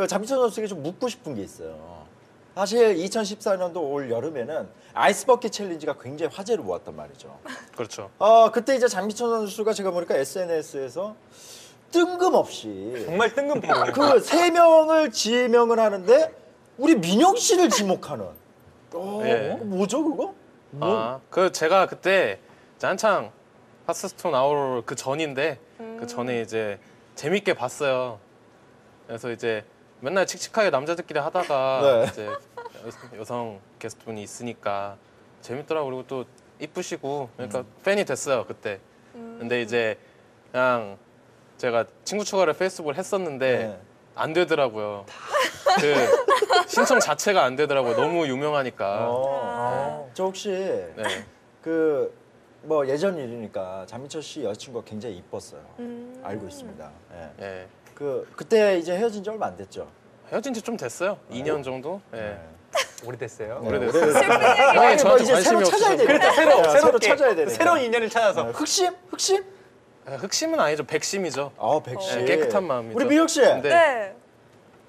그 장민철 선수에게 좀 묻고 싶은 게 있어요. 사실 2014년도 올 여름에는 아이스버킷 챌린지가 굉장히 화제를 모았단 말이죠. 그렇죠. 어 그때 이제 장민철 선수가 제가 보니까 SNS에서 뜬금없이 정말 뜬금포로. 그 세 명을 지명을 하는데 우리 민영 씨를 지목하는. 어, 예. 뭐죠 그거? 뭐? 아, 그 제가 그때 이제 한창 하스스톤 아울 그 전인데 그 전에 이제 재밌게 봤어요. 그래서 이제 맨날 칙칙하게 남자들끼리 하다가 네. 이제 여- 여성 게스트분이 있으니까 재밌더라고 그리고 또 이쁘시고 그러니까 팬이 됐어요 그때. 근데 이제 그냥 제가 친구 추가를 페이스북을 했었는데 네. 안 되더라고요. 그 신청 자체가 안 되더라고요. 너무 유명하니까. 어. 저 혹시 네. 그 뭐 예전 일이니까 장민철 씨 여자친구가 굉장히 이뻤어요. 음. 알고 있습니다. 예. 예. 그 그때 이제 헤어진 지 얼마 안 됐죠. 헤어진 지 좀 됐어요. 2년 정도? 예. 네. 오래됐어요. 오래됐어요. 얘기. 형이 뭐 저한테 이제 새로 관심이 찾아야 없어서. 되니까. 새로 네, 새로 새롭게 찾아야 되니까. 새로운 인연을 찾아서. 네, 흑심? 흑심? 아, 흑심은 아니죠. 백심이죠. 아 백씨. 네, 깨끗한 마음이죠. 우리 민혁 씨 근데 네.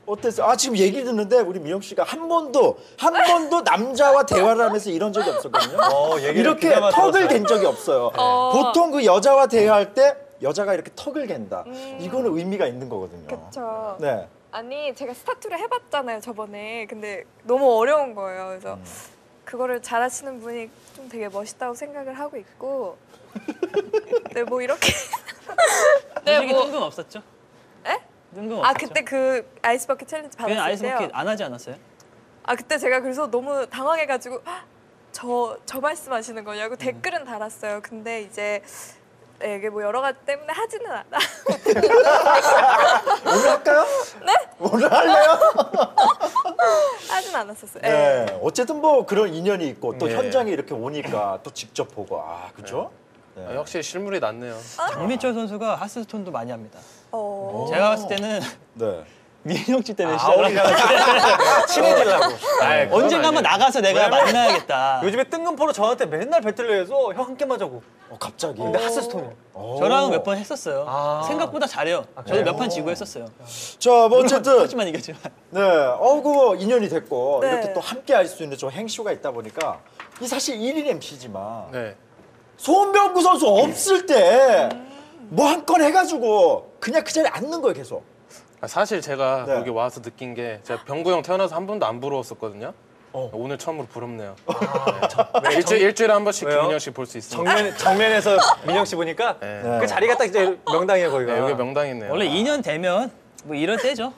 어땠어요? 아 지금 얘기 듣는데 우리 민혁 씨가 한 번도 한 번도 남자와 대화를 하면서 이런 적이 없었거든요. 어, 얘기를 이렇게 귀담아 턱을 들었어요. 댄 적이 없어요. 어. 보통 그 여자와 대화할 때 여자가 이렇게 턱을 괸다. 이거는 의미가 있는 거거든요. 그쵸. 네. 아니 제가 스타2를 해봤잖아요 저번에. 근데 너무 어려운 거예요. 그래서 음. 그거를 잘하시는 분이 좀 되게 멋있다고 생각을 하고 있고. 네 뭐 이렇게. 네 뭐. 뜬금 없었죠? 에? 뜬금 없었죠? 아 그때 그 ice bucket challenge 받았을 때요. ice bucket 안 하지 않았어요? 아 그때 제가 그래서 너무 당황해가지고 저저 말씀하시는 거냐고 댓글은 달았어요. 근데 이제 네, 이게 뭐 여러 가지 때문에 하지는 않아. 오늘 할까요? 네? 오늘 할래요? 하진 않았었어요. 네. 네. 어쨌든 뭐 그런 인연이 있고 또 네. 현장에 이렇게 오니까 또 직접 보고 아 그죠? 네. 아, 확실히 실물이 낫네요. 장민철 선수가 하스스톤도 많이 합니다. 어. 제가 봤을 때는 네. 민혁 씨 때문에 아, 시작을 한 우리가 거 친해지려고. 아이, 그건 언젠가 한번. 나가서 내가 왜냐면 만나야겠다. 요즘에 뜬금포로 저한테 맨날 배틀로 해서 형 함께 맞자고. 어 갑자기. 근데 하스스톤. 오. 저랑은 몇번 했었어요. 아. 생각보다 잘해요. 저도 몇 판 지고 했었어요. 자, 뭐 어쨌든 하지만 이겼지만. 네, 어그 인연이 됐고 네. 이렇게 또 함께 할 수 있는 좀 행쇼가 있다 보니까 이 사실 1인 MC지만 네. 손병구 선수 없을 때 뭐 한 건 해가지고 그냥 그 자리에 앉는 거예요 계속. 아, 사실 제가 네. 여기 와서 느낀 게 제가 병구 형 태어나서 한 번도 안 부러웠었거든요. 어. 오늘 처음으로 부럽네요. 아, 네. 일주일, 일주일에 한 번씩 왜요? 김민영 씨 볼 수 있습니다. 정면 정면에서 민영 씨 보니까 네. 네. 그 자리가 딱 이제 명당이에요 거기가. 네, 여기 명당이네요. 원래 2년 되면 뭐 이럴 때죠.